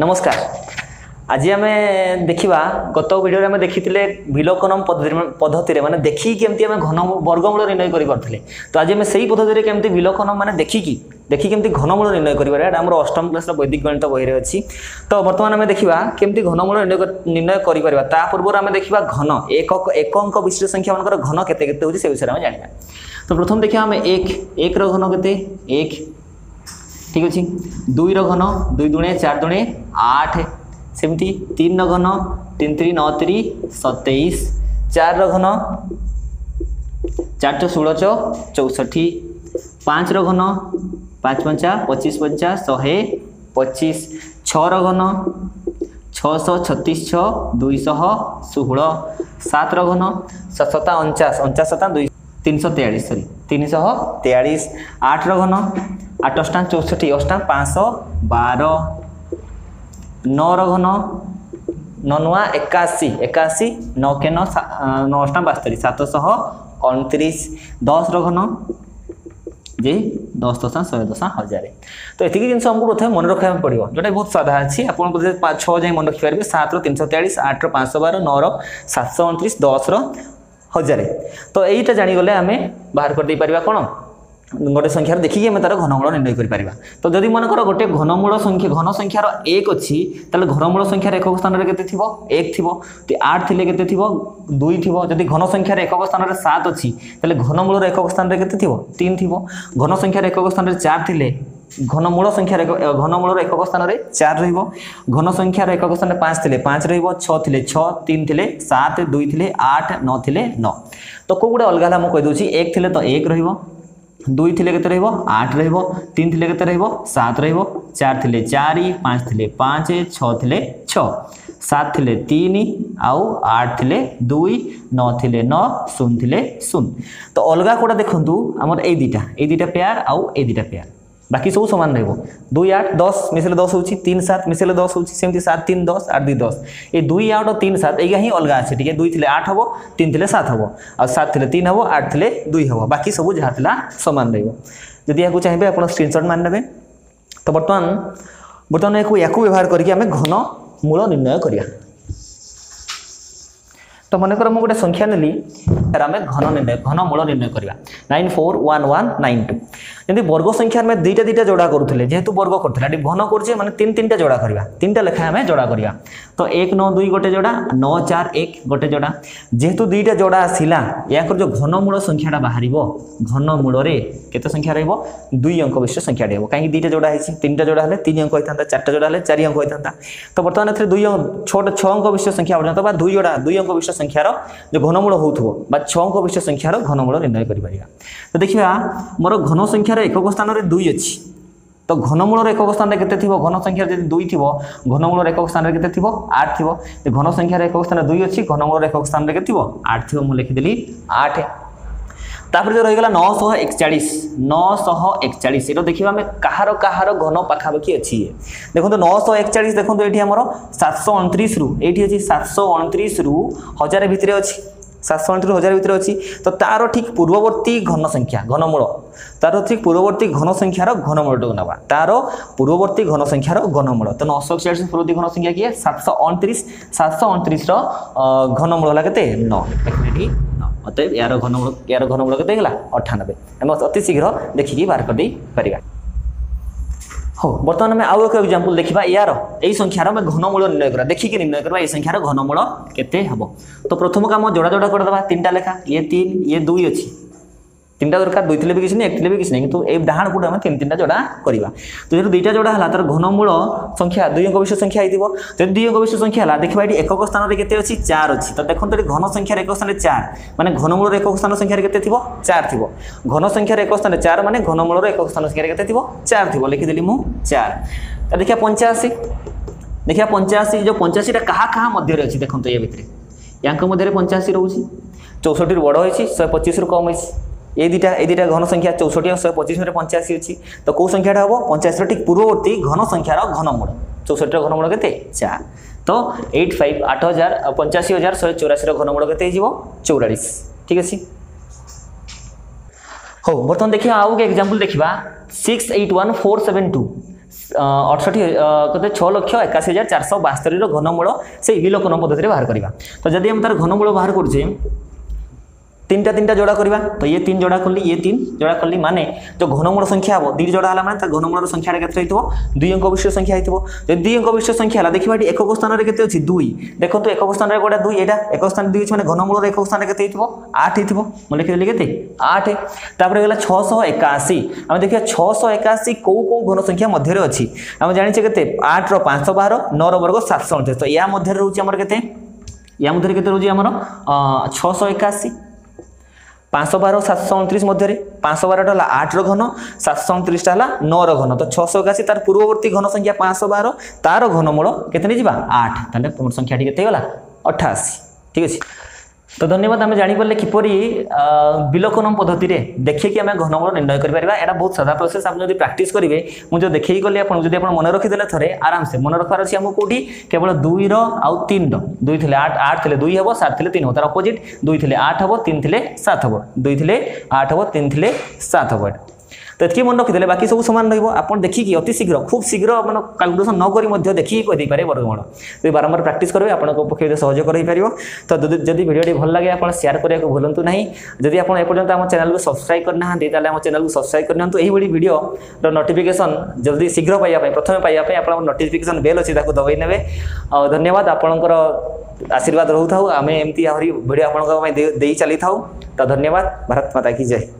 নমস্কার আজ আমি দেখিবা গত ভিডিওরে আমি দেখিলে বিলোকনম পদ্ধতি পদ্ধতিরে মানে দেখি কেমতি আমি ঘন বর্গমূল নির্ণয় করে পারলে তো আজ আমি সেই পদ্ধতিরে কেমতি বিলোকনম মানে দেখিকি দেখি কেমতি ঘনমূল নির্ণয় করিবার এটা আমার অষ্টম ক্লাসর বৈদিক গণিত বইরে অছি তো বর্তমান আমি দেখিবা কেমতি ঘনমূল নির্ণয় কর- নির্ণয় করিপারিবা তা পূর্বর আমি দেখিবা ঘন একক এক অঙ্ক বিশিষ্ট সংখ্যা মানকর ঘন কেতে কেতে হচ্ছে সে বিষয়ে আমি জানিবা তো প্রথম দেখিবা আমি এক একর ঘন কেতে এক ঠিক ଅଛି ଦୁଇର ଘନ ଦୁଇ ଦୁଣେ ଚାରି ଦୁଣେ ଆଠ ସେମିତି ତିନିର ଘନ ତିନି ତିନି ନଅ ତିରି ସତେଇଶ ଚାରିର ଘନ ଚାରି ଚଉ ଷୋହଳ ଚଉ ଚଉଷଠି ପାଞ୍ଚର ଘନ ପାଞ୍ଚ ପଞ୍ଚା ପଚିଶ ପଞ୍ଚା ଶହେ ପଚିଶ ଛଅର ଘନ ଛଅଶହ ଛତିଶ ଛଅ ଦୁଇଶହ ଷୋହଳ ସାତର ଘନ ଶତତା ଅଣଚାଶ ଅଣଚାଶ ଶତା ଦୁଇ ତିନିଶହ ତେୟାଳିଶ ସରି ତିନିଶହ ତେୟାଳିଶ ଆଠର ଘନ আট অষ্টান চৌষঠি অষ্টান পাঁচশহ বার। নর ঘন ননুয়া একাশি। একাশি নকে নষ্টান বাস্তরি। সাতশহ অনত্রিশ। দশ ঘন যে দশ দশা শহে দশা, হাজার। তো এটিকি জিনিস আমাকে প্রথমে মনে রাখা পড়ব যেটা বহুত সাধা আছে আপনার বোধে ছ যাই মনে রাখিপারে সাতর তিনশো তেয়াশ আটর পাঁচশো বার নর সাতশো অনত্রিশ দশর হাজার তো এইটা জাঁগলে আমি বাহার করে দিয়ে পারা কোণ গোটে সংখ্যার দেখিকি আমি তার ঘনমূল নির্ণয় করে তো যদি মনেকর গোটে ঘনমূল সংখ্যা ঘন সংখ্যার এক অছি তাহলে ঘনমূল সংখ্যার একক স্থানের কেতে থিব এক থিব তো আট থিলে কেতে থিব দুই থিব যদি ঘন সংখ্যার একক স্থানের সাত অছি তাহলে ঘনমূলর একক স্থানের কেতে থিব তিন থিব ঘন সংখ্যার একক স্থানের চার থিলে ঘনমূল সংখ্যার ঘনমূলর একক স্থানের চার রহব ঘন সংখ্যার একক স্থানে পাঁচ লে পাঁচ রহব ছ লে ছ তিন লে সাত দুই লে আট ন লে ন তো কেউ গোটে অলগা হলে মুখ কইদি এক লে তো এক রহব କହିଦେଉଛି ଏକ ଥିଲେ ତ ଏକ ରହିବ ଦୁଇ ଥିଲେ କେତେ ରହିବ ଆଠ ରହିବ ତିନି ଥିଲେ କେତେ ରହିବ ସାତ ରହିବ ଚାରି ଥିଲେ ଚାରି ପାଞ୍ଚ ଥିଲେ ପାଞ୍ଚ ଛଅ ଥିଲେ ଛଅ ସାତ ଥିଲେ ତିନି ଆଉ ଆଠ ଥିଲେ ଦୁଇ ନଅ ଥିଲେ ନଅ ଶୂନ ଥିଲେ ଶୂନ ତ ଅଲଗା କେଉଁଟା ଦେଖନ୍ତୁ ଆମର ଏଇ ଦୁଇଟା ଏଇ ଦୁଇଟା ପେୟାର ଆଉ ଏଇ ଦୁଇଟା ପେୟାର बाकी सब सामान रहो दुई आठ, दस, मिसले दस हो तीन सात, मिसले दस होती सात, तीन दस, आठ दुई दस। ये दुई आठ तीन सात या ही अलग अच्छे ठीक है? दुई थे आठ हम तीन थे सात हम आत थे तीन हम आठ थे दुई हम बाकी सब जहाँ थी सामान रहो जदि या चाहिए आप स्क्रीनसट मारिने तो बर्तमान बर्तमान या व्यवहार करें घन मूल निर्णय करवा तो मन कर मुझे संख्या नीली घन निर्णय, घन मूल निर्णय करवा nine four one one nine two. যেমনি বর্গ সংখ্যা আমি দুইটা দুইটা যোড়া করুলে যেহেতু বর্গ করলে এটি ঘন করছে মানে তিন তিনটা যোড়া করা তিনটা লেখা আমি যোড়া করা তো এক নଅ দুই গোটে যোড়া নଅ চার এক গোটে যোড়া যেহেতু দুইটা যোড়া আসিলা ইয়াকর যে ঘনমূল সংখ্যাটা বাহারিব ঘনমূলরে কেতে সংখ্যা রহব দুই অঙ্ক বিশিষ্ট সংখ্যাটি হব কাহিঁকি দুইটা যোড়া হয়েছে তিনটা যোড়া হলে তিন অঙ্ক হইতা চারটা যোড়া হলে চারি অঙ্ক হইতা তো বর্তমান এতে দুই অঙ্ক ছোট ছ অঙ্ক বিশিষ্ট সংখ্যা পর্যন্ত বা দুই যোড়া দুই অঙ্ক বিশিষ্ট সংখ্যার যে ঘনমূল হউথিব বা ছ অঙ্ক বিশিষ্ট সংখ্যার ঘনমূল নির্ণয় করিপারিবা তো দেখিবা মোর ঘন ସଂଖ୍ୟାର ଏକକ ସ୍ଥାନରେ ଦୁଇ ଅଛି ତ ଘନମୂଳର ଏକକ ସ୍ଥାନରେ କେତେ ଥିବ ଘନ ସଂଖ୍ୟାରେ ଯଦି ଦୁଇ ଥିବ ଘନମୂଳର ଏକକ ସ୍ଥାନରେ କେତେ ଥିବ ଆଠ ଥିବ ଘନ ସଂଖ୍ୟାରେ ଏକକ ସ୍ଥାନରେ ଦୁଇ ଅଛି ଘନମୂଳର ଏକକ ସ୍ଥାନରେ କେତେ ଥିବ ଆଠ ଥିବ ମୁଁ ଲେଖିଦେଲି ଆଠ ତାପରେ ଯେଉଁ ରହିଗଲା ନଅଶହ ଏକଚାଳିଶ ନଅଶହ ଏକଚାଳିଶ ଏଇଟା ଦେଖିବା ଆମେ କାହାର କାହାର ଘନ ପାଖାପାଖି ଅଛି ଇଏ ଦେଖନ୍ତୁ ନଅଶହ ଏକଚାଳିଶ ଦେଖନ୍ତୁ ଏଇଠି ଆମର ସାତଶହ ଅଣତିରିଶରୁ ଏଇଠି ଅଛି ସାତଶହ ଅଣତିରିଶରୁ ହଜାରେ ଭିତରେ ଅଛି ସାତଶହ ଅଣତିରିଶ ହଜାର ଭିତରେ ଅଛି ତ ତା'ର ଠିକ୍ ପୂର୍ବବର୍ତ୍ତୀ ଘନ ସଂଖ୍ୟା ଘନମୂଳ ତାର ହେଉଛି ପୂର୍ବବର୍ତ୍ତୀ ଘନ ସଂଖ୍ୟାର ଘନମୂଳଟିକୁ ନେବା ତାର ପୂର୍ବବର୍ତ୍ତୀ ଘନ ସଂଖ୍ୟାର ଘନମୂଳ ତେଣୁ ଅଶୋକ ସିଆଡ଼େ ପୂର୍ବବର୍ତ୍ତୀ ଘନ ସଂଖ୍ୟା କିଏ ସାତଶହ ଅଣତିରିଶ ସାତଶହ ଅଣତିରିଶର ଘନମୂଳ ହେଲା କେତେ ନଅ ଦେଖିଲେ ଅତଏବ ଏହାର ଘନମୂଳ ଏହାର ଘନମୂଳ କେତେ ହେଇଗଲା ଅଠାନବେ ଆମେ ଅତି ଶୀଘ୍ର ଦେଖିକି ବାହାର କରିଦେଇ ପାରିବା ହଉ ବର୍ତ୍ତମାନ ଆମେ ଆଉ ଏକ ଏକ୍ଜାମ୍ପଲ୍ ଦେଖିବା ଏହାର ଏଇ ସଂଖ୍ୟାର ଆମେ ଘନମୂଳ ନିର୍ଣ୍ଣୟ କରିବା ଦେଖିକି ନିର୍ଣ୍ଣୟ କରିବା ଏଇ ସଂଖ୍ୟାର ଘନମୂଳ କେତେ ହେବ ତ ପ୍ରଥମ କାମ ଯୋଡ଼ା ଯୋଡ଼ା କରିଦେବା ତିନିଟା ଲେଖା ଇଏ ତିନି ଇଏ ଦୁଇ ଅଛି তিনটা দরকার, দুই বি কিছু এক বি কিছু কিন্তু এই ডাহাণ পটে আমি তিন তিনটা যোড়া করা তো যেহেতু দুইটা যোড়া হল তার ঘনমূল সংখ্যা দুই অঙ্ক বিশিষ্ট সংখ্যা হয়ে যদি দুই অঙ্ক বিশিষ্ট সংখ্যা হল দেখবা এটি একক স্থাନରେ কেতে অছি চার অছি তো দেখুন এটি ঘন সংখ্যার একক স্থানে চার মানে ঘনমূলর একক স্থান সংখ্যার কেতে থিব চার থিব ঘন সংখ্যার একক স্থানে চার মানে ঘনমূলর একক স্থান সংখ্যার কেতে থিব চার থিব লিখিদেলি মু চার তা দেখিয়া পঞ্চাশি দেখিয়া পঞ্চাশি যে পঞ্চাশিটা কাহা কাহা মধ্যে অছি দেখুন ইয়া ভিতরে ইয়াঙ্ক মধ্যে পঞ্চাশি রয়েছে চৌষঠির বড় হয়েছি শহে পঁচিশরু কম হয়েছে ये दुटा ये दुटा घन संख्या चौसठी शहे पचिश में पंचाशी अच्छी तो कौ संख्या हम पंचाशी ठीक पूर्ववर्ती घन संख्यार घनमूल चौसठ रनमूल के चार तो एट फाइव आठ हज़ार पंचाशी हज़ार शहे चौराशी घनमूल के चौरास ठीक अच्छे हाउ बर्तमान देखिए आउ गए एक्जामपल देखा six eight one four seven two अठसठी कहते छक्ष एकाशी हज़ार चार शह बास्तरी घनमूल से विलोकन पद्धति बाहर करवा तो जदि तार तरह घनमूल बाहर कर তিনটা তিনটা যোড়া করা তো ইয়ে তিন যোড়া করলি ইয়ে তিন যোড়া করলি মানে যে ঘনমূল সংখ্যা হব। দুই যোড়া হল মানে তার ঘনমূলর সংখ্যাটা কেতে হইব দুই অঙ্ক বিশিষ্ট সংখ্যা হইব যদি দুই অঙ্ক বিশিষ্ট সংখ্যা হল দেখিবা এটি একক স্থানের কেতে অছি দুই দেখুন একক স্থানের গোটা দুই এটা একক স্থানে দুই আছে মানে ঘনমূলর একক স্থানে কেতে হইব আট হইব মু লিখিদেলি কেতে আট তারপরে গলা ছশহ একাশি আমি দেখিবা ছশহ একাশি কেউ কেউ ঘন সংখ্যা মধ্যে অছি আমি জানিছে কেতে আটর পাঁচশহ বার নর বর্গ সাতশহ অণচাশ তো ইয়া মধ্যে রয়েছে আমার কেতে ইয়া মধ্যে কেতে রয়েছে আমার ছশহ একাশি পাঁচশো বার, সাতশো অনত্রিশ মধ্যে পাঁচশো বারোটা হল আটর ঘন সাতশো অনত্রিশটা হল নর ঘন তো ছশো একাশি তার পূর্ববর্তী ঘন সংখ্যা পাঁচশো বার তার ঘনমূল কেতে নেই যা আট তাহলে পূর্ণ সংখ্যাটি কেতে হয়ে গলা অঠাশি ঠিক আছে তো ধন্যবাদ, আমি জাঁপারে কিপরি বিলোকনম পদ্ধতিরে দেখেকি আমি ঘনমূল নির্ণয় করে পারা এটা বহু সাদা প্রোসেস আপনি যদি প্রাকটিস করবে মু যে দেখেই গলি আপনার যদি আপনার মনে রখিদেলে থাকে আরামসে মনে রখার আছে আমি কোটি কেবল দুইর আউ তিনর দুই থিলে আট আট লে দুই হব, সাত লে তিন হব। তার অপোজিট দুই লে আট হব, তিন লে সাত হব। দুই লে আট হব, তিন লে সাত হব। তো এতকি মনে রখিদেলে বাকি সব সমান রহব আপনার দেখিকি অতি শীঘ্র খুব শীঘ্র আপনার কালকুলেসন ন করে মধ্যে দেখিকি কইপারে বর্গমূল যদি বারম্বার প্রাকটিস করবে আপনার পক্ষে সহযোগ হয়েপার তো যদি ভিডিওটি ভালো লাগে আপনার সেয়ার করা ভুলতু না যদি আপনার এপর্যন্ত আমার চ্যানেল সবসক্রাইব করে না তাহলে আমার চ্যানেল সবসক্রাইব করে নিউ এইভাবে ভিডিও নোটিফিকেসন জলদি শীঘ্র পাইবা প্রথমে পাইবা আপনার নোটিফিকেসন বেল অছি তাকে দবাই নেবে ধন্যবাদ আপনার আশীর্বাদ রহু আমি এমতি আহরি ভিডিও আপনার চালি থাও তো ধন্যবাদ ভারত মাতা কি জয়